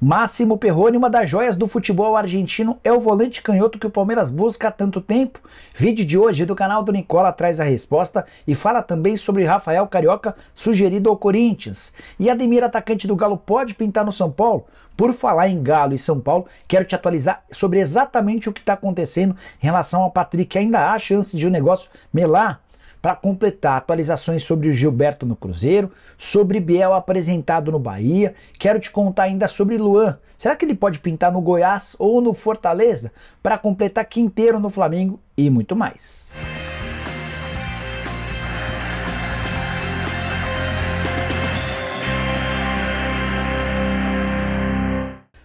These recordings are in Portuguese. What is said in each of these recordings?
Máximo Perrone, uma das joias do futebol argentino, é o volante canhoto que o Palmeiras busca há tanto tempo? Vídeo de hoje do canal do Nicola traz a resposta e fala também sobre Rafael Carioca, sugerido ao Corinthians. E Ademir, atacante do Galo, pode pintar no São Paulo? Por falar em Galo e São Paulo, quero te atualizar sobre exatamente o que está acontecendo em relação ao Patrick. Ainda há chance de o um negócio melar? Para completar atualizações sobre o Gilberto no Cruzeiro, sobre Biel apresentado no Bahia. Quero te contar ainda sobre Luan. Será que ele pode pintar no Goiás ou no Fortaleza? Para completar Quinteiro no Flamengo e muito mais.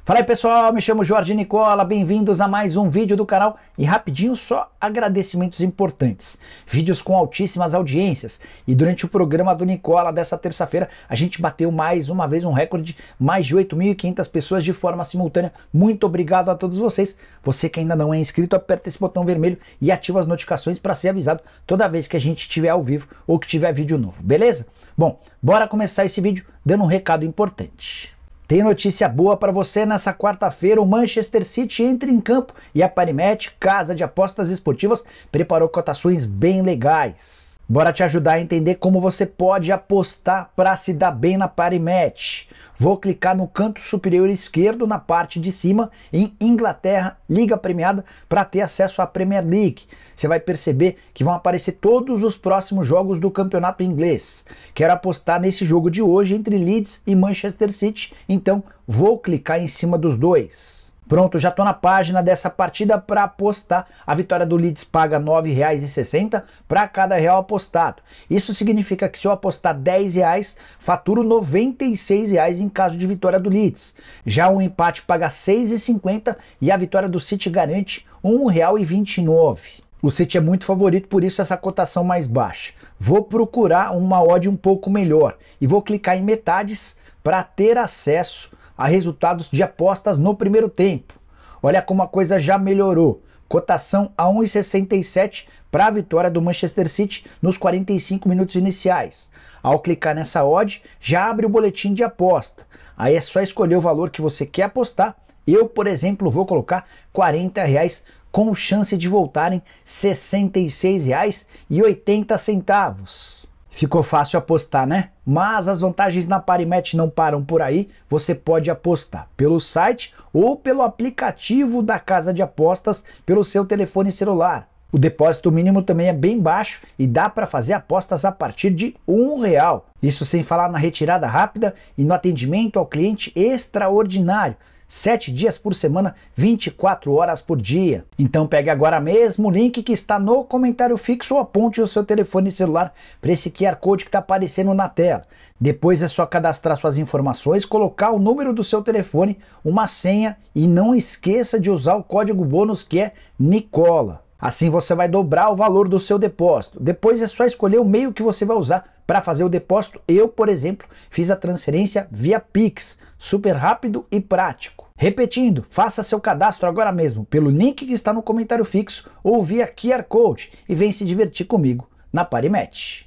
Fala aí pessoal, me chamo Jorge Nicola, bem-vindos a mais um vídeo do canal e rapidinho só agradecimentos importantes. Vídeos com altíssimas audiências e durante o programa do Nicola dessa terça-feira a gente bateu mais uma vez um recorde, mais de 8.500 pessoas de forma simultânea. Muito obrigado a todos vocês. Você que ainda não é inscrito, aperta esse botão vermelho e ativa as notificações para ser avisado toda vez que a gente estiver ao vivo ou que tiver vídeo novo, beleza? Bom, bora começar esse vídeo dando um recado importante. Tem notícia boa para você nessa quarta-feira. O Manchester City entra em campo e a Parimet, casa de apostas esportivas, preparou cotações bem legais. Bora te ajudar a entender como você pode apostar para se dar bem na Parimatch. Vou clicar no canto superior esquerdo na parte de cima em Inglaterra, Liga Premiada, para ter acesso à Premier League. Você vai perceber que vão aparecer todos os próximos jogos do campeonato inglês. Quero apostar nesse jogo de hoje entre Leeds e Manchester City, então vou clicar em cima dos dois. Pronto, já estou na página dessa partida para apostar. A vitória do Leeds paga R$ 9,60 para cada real apostado. Isso significa que se eu apostar R$ reais, faturo R$ 96,00 em caso de vitória do Leeds. Já o empate paga R$ 6,50 e a vitória do City garante R$ 1,29. O City é muito favorito, por isso essa cotação mais baixa. Vou procurar uma odd um pouco melhor e vou clicar em metades para ter acesso a resultados de apostas no primeiro tempo. Olha como a coisa já melhorou. Cotação a 1,67 para a vitória do Manchester City nos 45 minutos iniciais. Ao clicar nessa odd, já abre o boletim de aposta. Aí é só escolher o valor que você quer apostar. Eu, por exemplo, vou colocar 40 reais com chance de voltarem R$ 66,80. Ficou fácil apostar, né? Mas as vantagens na Parimet não param por aí. Você pode apostar pelo site ou pelo aplicativo da casa de apostas pelo seu telefone celular. O depósito mínimo também é bem baixo e dá para fazer apostas a partir de um real. Isso sem falar na retirada rápida e no atendimento ao cliente extraordinário. 7 dias por semana, 24 horas por dia. Então pegue agora mesmo o link que está no comentário fixo ou aponte o seu telefone celular para esse QR Code que está aparecendo na tela. Depois é só cadastrar suas informações, colocar o número do seu telefone, uma senha e não esqueça de usar o código bônus que é Nicola. Assim você vai dobrar o valor do seu depósito. Depois é só escolher o meio que você vai usar para fazer o depósito. Eu, por exemplo, fiz a transferência via Pix, super rápido e prático. Repetindo, faça seu cadastro agora mesmo pelo link que está no comentário fixo ou via QR Code e vem se divertir comigo na Parimatch.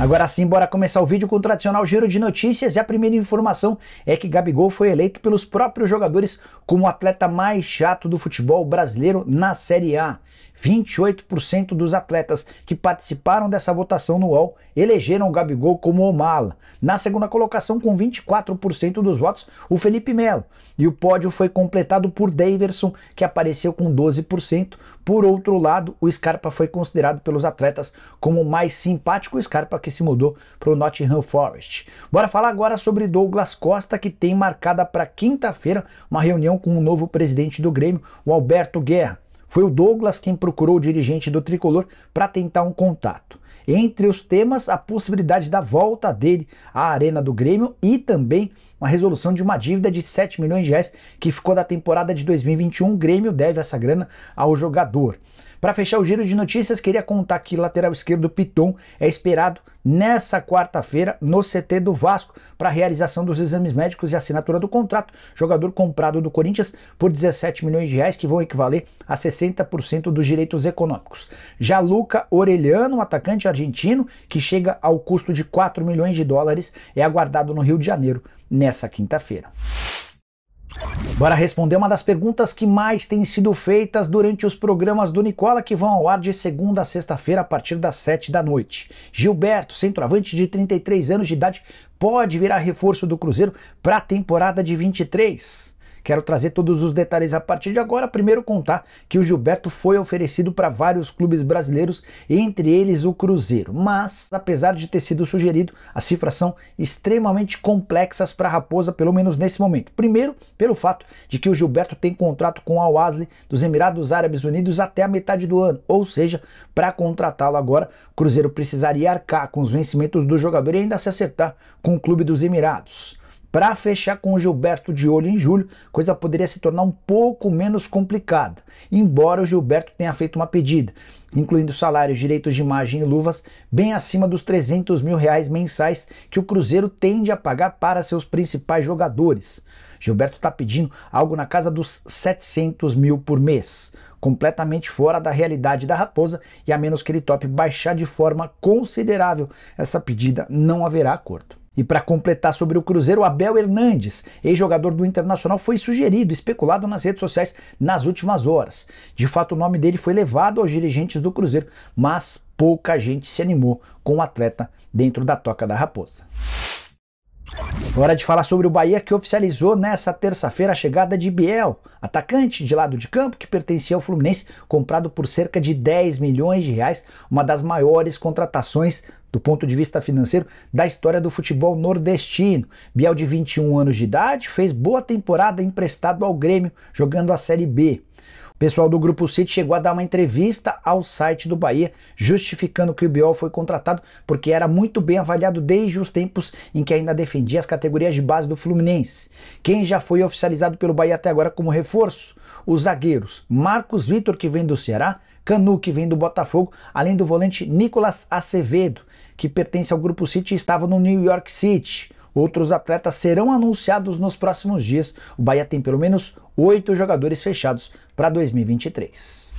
Agora sim, bora começar o vídeo com o tradicional giro de notícias e a primeira informação é que Gabigol foi eleito pelos próprios jogadores como o atleta mais chato do futebol brasileiro na Série A. 28% dos atletas que participaram dessa votação no UOL elegeram o Gabigol como o mala. Na segunda colocação, com 24% dos votos, o Felipe Melo. E o pódio foi completado por Daverson, que apareceu com 12%. Por outro lado, o Scarpa foi considerado pelos atletas como o mais simpático Scarpa que se mudou para o Nottingham Forest. Bora falar agora sobre Douglas Costa, que tem marcada para quinta-feira uma reunião com o novo presidente do Grêmio, o Alberto Guerra. Foi o Douglas quem procurou o dirigente do tricolor para tentar um contato. Entre os temas, a possibilidade da volta dele à Arena do Grêmio e também uma resolução de uma dívida de 7 milhões de reais que ficou da temporada de 2021. O Grêmio deve essa grana ao jogador. Para fechar o giro de notícias, queria contar que lateral esquerdo Piton é esperado nessa quarta-feira no CT do Vasco para a realização dos exames médicos e assinatura do contrato. Jogador comprado do Corinthians por 17 milhões de reais, que vão equivaler a 60% dos direitos econômicos. Já Luca Orelhano, atacante argentino que chega ao custo de 4 milhões de dólares, é aguardado no Rio de Janeiro nessa quinta-feira. Bora responder uma das perguntas que mais têm sido feitas durante os programas do Nicola, que vão ao ar de segunda a sexta-feira a partir das 7 da noite. Gilberto, centroavante de 33 anos de idade, pode virar reforço do Cruzeiro para a temporada de 23? Quero trazer todos os detalhes a partir de agora. Primeiro contar que o Gilberto foi oferecido para vários clubes brasileiros, entre eles o Cruzeiro. Mas, apesar de ter sido sugerido, as cifras são extremamente complexas para a Raposa, pelo menos nesse momento. Primeiro, pelo fato de que o Gilberto tem contrato com a Wasli dos Emirados Árabes Unidos até a metade do ano, ou seja, para contratá-lo agora, o Cruzeiro precisaria arcar com os vencimentos do jogador e ainda se acertar com o clube dos Emirados. Para fechar com o Gilberto de olho em julho, coisa poderia se tornar um pouco menos complicada, embora o Gilberto tenha feito uma pedida, incluindo salários, direitos de imagem e luvas, bem acima dos 300 mil reais mensais que o Cruzeiro tende a pagar para seus principais jogadores. Gilberto está pedindo algo na casa dos 700 mil por mês, completamente fora da realidade da Raposa, e a menos que ele tope baixar de forma considerável essa pedida, não haverá acordo. E para completar sobre o Cruzeiro, Abel Hernandes, ex-jogador do Internacional, foi sugerido, especulado nas redes sociais nas últimas horas. De fato, o nome dele foi levado aos dirigentes do Cruzeiro, mas pouca gente se animou com o atleta dentro da toca da Raposa. Hora de falar sobre o Bahia que oficializou nessa terça-feira a chegada de Biel, atacante de lado de campo que pertencia ao Fluminense, comprado por cerca de 10 milhões de reais, uma das maiores contratações do ponto de vista financeiro da história do futebol nordestino. Biel, de 21 anos de idade, fez boa temporada emprestado ao Grêmio, jogando a Série B. Pessoal do Grupo City chegou a dar uma entrevista ao site do Bahia, justificando que o Biel foi contratado porque era muito bem avaliado desde os tempos em que ainda defendia as categorias de base do Fluminense. Quem já foi oficializado pelo Bahia até agora como reforço? Os zagueiros Marcos Vitor, que vem do Ceará, Canu, que vem do Botafogo, além do volante Nicolas Acevedo, que pertence ao Grupo City e estava no New York City. Outros atletas serão anunciados nos próximos dias. O Bahia tem pelo menos oito jogadores fechados para 2023.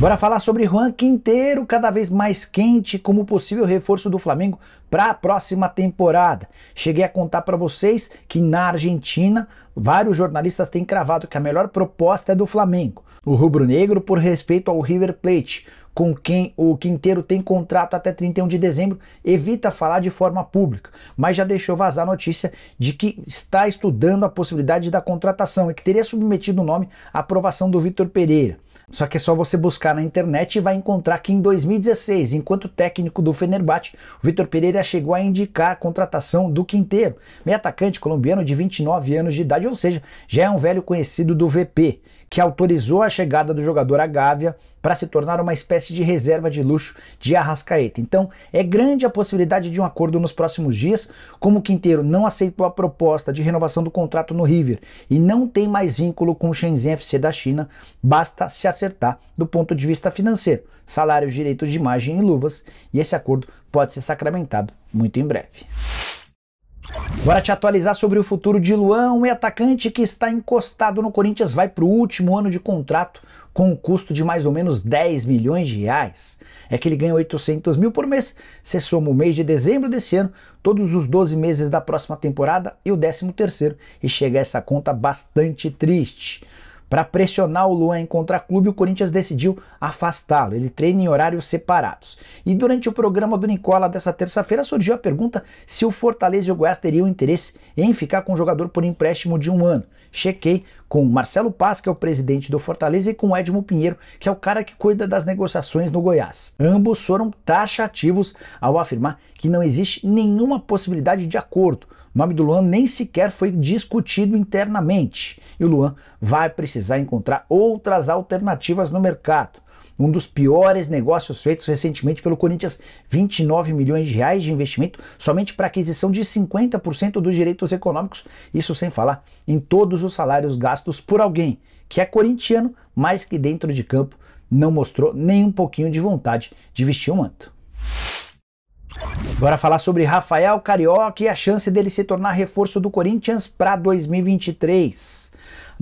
Bora falar sobre Juan Quinteiro, cada vez mais quente como possível reforço do Flamengo para a próxima temporada. Cheguei a contar para vocês que na Argentina, vários jornalistas têm cravado que a melhor proposta é do Flamengo. O rubro-negro por respeito ao River Plate, com quem o Quinteiro tem contrato até 31 de dezembro, evita falar de forma pública, mas já deixou vazar a notícia de que está estudando a possibilidade da contratação e que teria submetido o nome à aprovação do Vitor Pereira. Só que é só você buscar na internet e vai encontrar que em 2016, enquanto técnico do Fenerbahçe, o Vitor Pereira chegou a indicar a contratação do Quinteiro, meio atacante colombiano de 29 anos de idade, ou seja, já é um velho conhecido do VP que autorizou a chegada do jogador a Gávea para se tornar uma espécie de reserva de luxo de Arrascaeta. Então, é grande a possibilidade de um acordo nos próximos dias, como o Quinteiro não aceitou a proposta de renovação do contrato no River e não tem mais vínculo com o Shenzhen FC da China, basta se acertar do ponto de vista financeiro, salários, direitos de imagem e luvas, e esse acordo pode ser sacramentado muito em breve. Bora te atualizar sobre o futuro de Luan, um atacante que está encostado no Corinthians, vai para o último ano de contrato com um custo de mais ou menos 10 milhões de reais. É que ele ganha 800 mil por mês. Você soma o mês de dezembro desse ano, todos os 12 meses da próxima temporada e o 13 terceiro e chega a essa conta bastante triste. Para pressionar o Luan em contra-clube, o Corinthians decidiu afastá-lo. Ele treina em horários separados. E durante o programa do Nicola dessa terça-feira surgiu a pergunta se o Fortaleza e o Goiás teriam interesse em ficar com o jogador por empréstimo de um ano. Chequei com Marcelo Paz, que é o presidente do Fortaleza, e com Edmo Pinheiro, que é o cara que cuida das negociações no Goiás. Ambos foram taxativos ao afirmar que não existe nenhuma possibilidade de acordo. O nome do Luan nem sequer foi discutido internamente. E o Luan vai precisar encontrar outras alternativas no mercado. Um dos piores negócios feitos recentemente pelo Corinthians, 29 milhões de reais de investimento somente para aquisição de 50% dos direitos econômicos, isso sem falar em todos os salários gastos por alguém que é corintiano, mas que dentro de campo não mostrou nem um pouquinho de vontade de vestir o manto. Bora falar sobre Rafael Carioca e a chance dele se tornar reforço do Corinthians para 2023.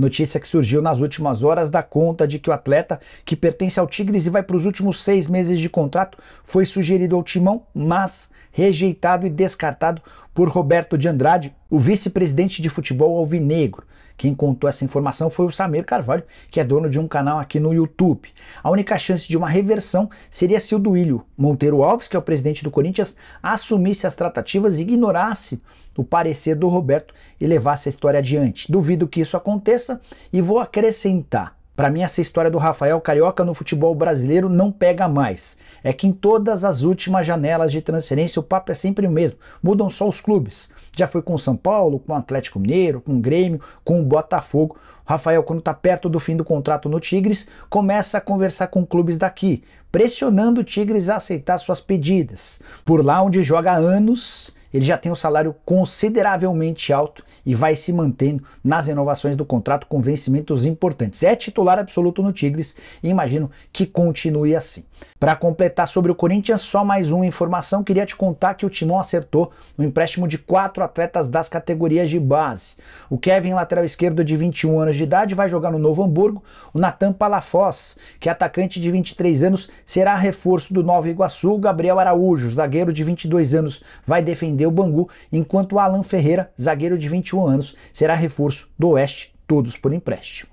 Notícia que surgiu nas últimas horas dá conta de que o atleta, que pertence ao Tigres e vai para os últimos seis meses de contrato, foi sugerido ao timão, mas rejeitado e descartado por Roberto de Andrade, o vice-presidente de futebol alvinegro. Quem contou essa informação foi o Samir Carvalho, que é dono de um canal aqui no YouTube. A única chance de uma reversão seria se o Duílio Monteiro Alves, que é o presidente do Corinthians, assumisse as tratativas e ignorasse o parecer do Roberto e levasse a história adiante. Duvido que isso aconteça e vou acrescentar. Para mim, essa história do Rafael Carioca no futebol brasileiro não pega mais. É que em todas as últimas janelas de transferência o papo é sempre o mesmo, mudam só os clubes. Já foi com o São Paulo, com o Atlético Mineiro, com o Grêmio, com o Botafogo. Rafael, quando está perto do fim do contrato no Tigres, começa a conversar com clubes daqui, pressionando o Tigres a aceitar suas pedidas. Por lá onde joga há anos ele já tem um salário consideravelmente alto e vai se mantendo nas renovações do contrato com vencimentos importantes. É titular absoluto no Tigres e imagino que continue assim. Para completar sobre o Corinthians, só mais uma informação. Queria te contar que o Timão acertou no empréstimo de quatro atletas das categorias de base. O Kevin, lateral esquerdo de 21 anos de idade, vai jogar no Novo Hamburgo. O Natan Palafoss, que é atacante de 23 anos, será reforço do Nova Iguaçu. O Gabriel Araújo, zagueiro de 22 anos, vai defender o Bangu, enquanto o Alan Ferreira, zagueiro de 21 anos, será reforço do Oeste, todos por empréstimo.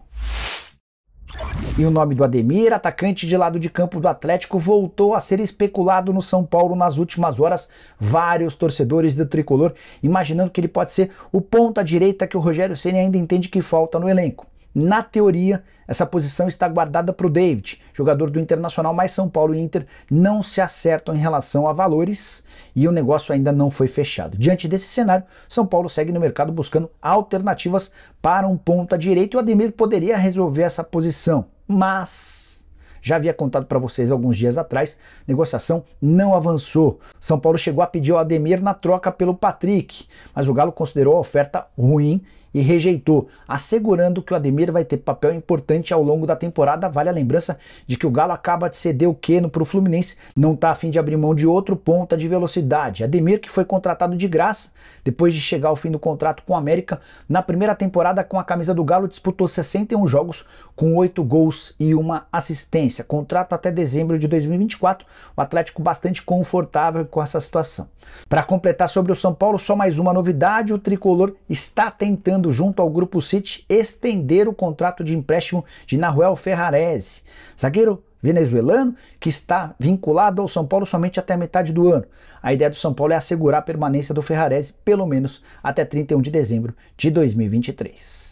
E o nome do Ademir, atacante de lado de campo do Atlético, voltou a ser especulado no São Paulo nas últimas horas. Vários torcedores do tricolor imaginando que ele pode ser o ponta direita que o Rogério Ceni ainda entende que falta no elenco. Na teoria, essa posição está guardada para o David, jogador do Internacional, mas São Paulo e Inter não se acertam em relação a valores e o negócio ainda não foi fechado. Diante desse cenário, São Paulo segue no mercado buscando alternativas para um ponta direito e o Ademir poderia resolver essa posição, mas já havia contado para vocês alguns dias atrás, negociação não avançou. São Paulo chegou a pedir o Ademir na troca pelo Patrick, mas o Galo considerou a oferta ruim e rejeitou, assegurando que o Ademir vai ter papel importante ao longo da temporada. Vale a lembrança de que o Galo acaba de ceder o Queno para o Fluminense, não está afim de abrir mão de outro ponta de velocidade. Ademir, que foi contratado de graça depois de chegar ao fim do contrato com o América, na primeira temporada com a camisa do Galo disputou 61 jogos com 8 gols e uma assistência. Contrato até dezembro de 2024. O Atlético bastante confortável com essa situação. Para completar sobre o São Paulo, só mais uma novidade: o tricolor está tentando, junto ao Grupo City, estender o contrato de empréstimo de Nahuel Ferrarese, zagueiro venezuelano que está vinculado ao São Paulo somente até a metade do ano. A ideia do São Paulo é assegurar a permanência do Ferrarese pelo menos até 31 de dezembro de 2023.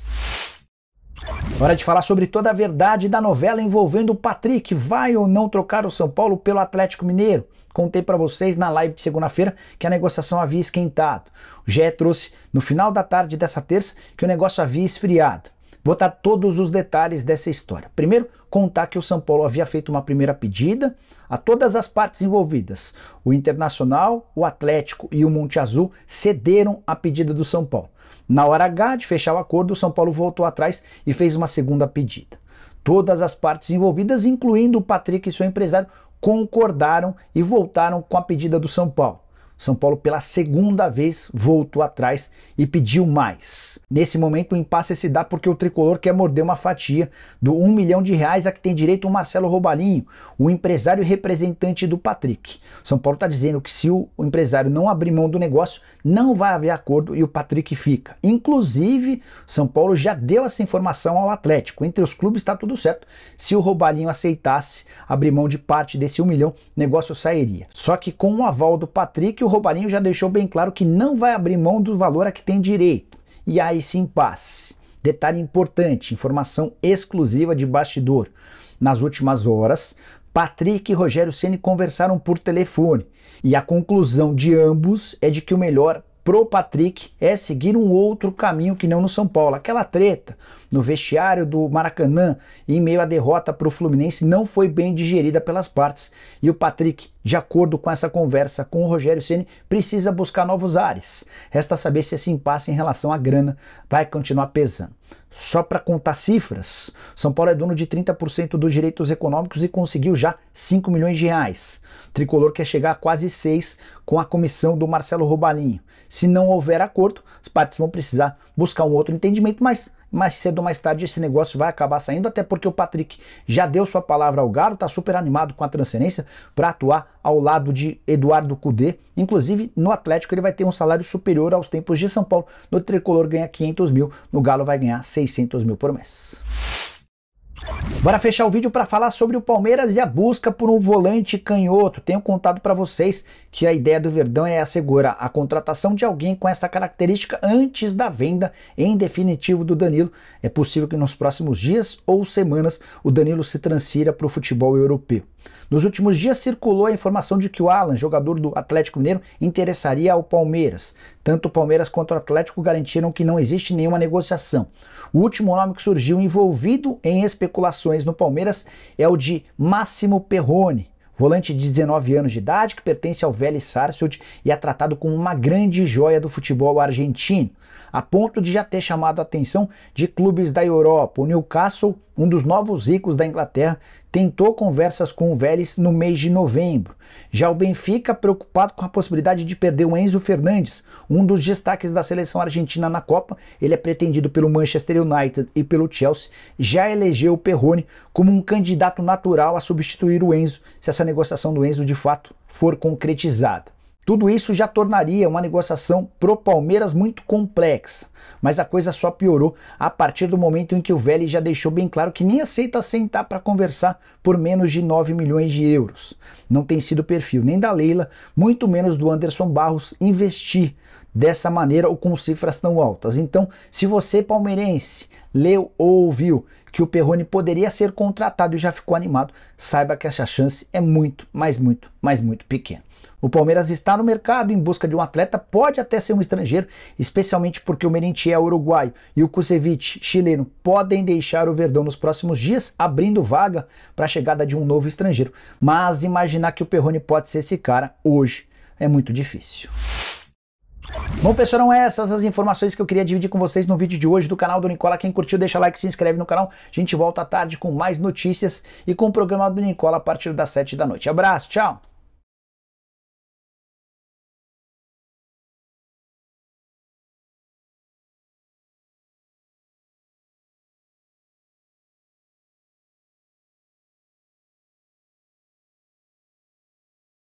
Hora de falar sobre toda a verdade da novela envolvendo o Patrick. Vai ou não trocar o São Paulo pelo Atlético Mineiro? Contei para vocês na live de segunda-feira que a negociação havia esquentado. O GE trouxe no final da tarde dessa terça que o negócio havia esfriado. Vou dar todos os detalhes dessa história. Primeiro, contar que o São Paulo havia feito uma primeira pedida a todas as partes envolvidas. O Internacional, o Atlético e o Monte Azul cederam a pedida do São Paulo. Na hora H de fechar o acordo, o São Paulo voltou atrás e fez uma segunda pedida. Todas as partes envolvidas, incluindo o Patrick e seu empresário, concordaram e voltaram com a pedida do São Paulo. São Paulo, pela segunda vez, voltou atrás e pediu mais. Nesse momento, o impasse se dá porque o tricolor quer morder uma fatia do 1 milhão de reais a que tem direito o Marcelo Robalinho, o empresário representante do Patrick. São Paulo está dizendo que se o empresário não abrir mão do negócio, não vai haver acordo e o Patrick fica. Inclusive, São Paulo já deu essa informação ao Atlético. Entre os clubes está tudo certo. Se o Robalinho aceitasse abrir mão de parte desse 1 milhão, negócio sairia. Só que com o aval do Patrick, o Robarinho já deixou bem claro que não vai abrir mão do valor a que tem direito. E aí se impasse. Detalhe importante, informação exclusiva de bastidor. Nas últimas horas, Patrick e Rogério Ceni conversaram por telefone e a conclusão de ambos é de que o melhor pro Patrick é seguir um outro caminho que não no São Paulo. Aquela treta no vestiário do Maracanã em meio à derrota para o Fluminense não foi bem digerida pelas partes. E o Patrick, de acordo com essa conversa com o Rogério Ceni, precisa buscar novos ares. Resta saber se esse impasse em relação à grana vai continuar pesando. Só para contar cifras, São Paulo é dono de 30% dos direitos econômicos e conseguiu já 5 milhões de reais. O tricolor quer chegar a quase 6 com a comissão do Marcelo Robalinho. Se não houver acordo, as partes vão precisar buscar um outro entendimento, mas mais cedo ou mais tarde esse negócio vai acabar saindo, até porque o Patrick já deu sua palavra ao Galo, tá super animado com a transferência para atuar ao lado de Eduardo Cudê. Inclusive, no Atlético ele vai ter um salário superior aos tempos de São Paulo. No Tricolor ganha 500 mil, no Galo vai ganhar 600 mil por mês. Bora fechar o vídeo para falar sobre o Palmeiras e a busca por um volante canhoto. Tenho contado para vocês que a ideia do Verdão é assegurar a contratação de alguém com essa característica antes da venda em definitivo do Danilo. É possível que nos próximos dias ou semanas o Danilo se transfira para o futebol europeu. Nos últimos dias circulou a informação de que o Alan, jogador do Atlético Mineiro, interessaria ao Palmeiras. Tanto o Palmeiras quanto o Atlético garantiram que não existe nenhuma negociação. O último nome que surgiu envolvido em especulações no Palmeiras é o de Máximo Perrone, volante de 19 anos de idade que pertence ao Vélez Sarsfield e é tratado como uma grande joia do futebol argentino a ponto de já ter chamado a atenção de clubes da Europa. O Newcastle, um dos novos ricos da Inglaterra, tentou conversas com o Vélez no mês de novembro. Já o Benfica, preocupado com a possibilidade de perder o Enzo Fernandes, um dos destaques da seleção argentina na Copa, ele é pretendido pelo Manchester United e pelo Chelsea, já elegeu o Perrone como um candidato natural a substituir o Enzo, se essa negociação do Enzo de fato for concretizada. Tudo isso já tornaria uma negociação pro Palmeiras muito complexa, mas a coisa só piorou a partir do momento em que o Vélez já deixou bem claro que nem aceita sentar para conversar por menos de 9 milhões de euros. Não tem sido perfil nem da Leila, muito menos do Anderson Barros investir dessa maneira ou com cifras tão altas. Então, se você palmeirense leu ou ouviu que o Perrone poderia ser contratado e já ficou animado, saiba que essa chance é muito, mas muito, mas muito pequena. O Palmeiras está no mercado em busca de um atleta, pode até ser um estrangeiro, especialmente porque o Merentiel uruguaio e o Kusevich chileno podem deixar o Verdão nos próximos dias, abrindo vaga para a chegada de um novo estrangeiro. Mas imaginar que o Perrone pode ser esse cara hoje é muito difícil. Bom, pessoal, eram essas as informações que eu queria dividir com vocês no vídeo de hoje do canal do Nicola. Quem curtiu, deixa like, se inscreve no canal. A gente volta à tarde com mais notícias e com o programa do Nicola a partir das 7 da noite. Abraço, tchau!